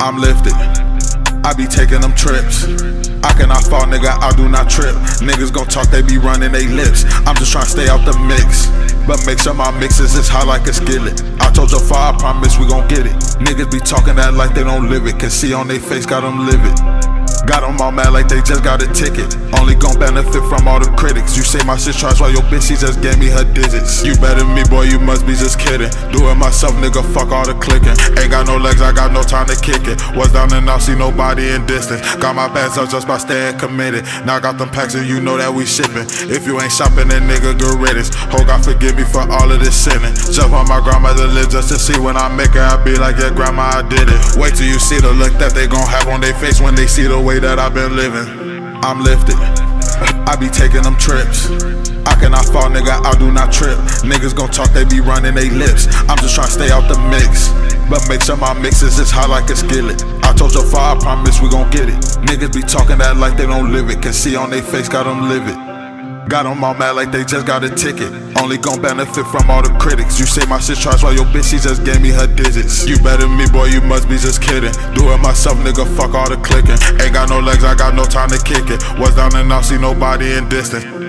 I'm lifted. I be taking them trips. I cannot fall, nigga, I do not trip. Niggas gon' talk, they be running they lips. I'm just trying to stay out the mix. But make sure my mixes is hot like a skillet. I told your father, I promise we gon' get it. Niggas be talking that like they don't live it. Can see on they face, got them live it. Got them all mad like they just got a ticket. Only gon' benefit from all the critics. You say my shit trash while your bitch, she just gave me her digits. You better me, boy, you must be just kidding. Do it myself, nigga, fuck all the clicking. Ain't got no legs, I got no time to kick it. Was down and out, see nobody in distance. Got my bags up just by staying committed. Now I got them packs and you know that we shipping. If you ain't shopping, then nigga, good riddance. Oh, God forgive me for all of this sinning. Jump on my grandmother live just to see when I make her, I be like, yeah, grandma, I did it. Wait till you see the look that they gon' have on their face when they see the way that I've been living. I'm lifted. I be taking them trips. I cannot fall, nigga, I do not trip. Niggas gon' talk, they be running they lips. I'm just tryna stay out the mix. But make sure my mixes is as hot like a skillet. I told your father, I promise we gon' get it. Niggas be talking that like they don't live it. Can see on they face, got them live it. Got them all mad like they just got a ticket. Only gon' benefit from all the critics. You say my shit trash while your bitch, she just gave me her digits. You better me, boy, you must be just kidding. Do it myself, nigga, fuck all the clicking. Ain't got no legs, I got no time to kick it. Was down and out, see nobody in distance.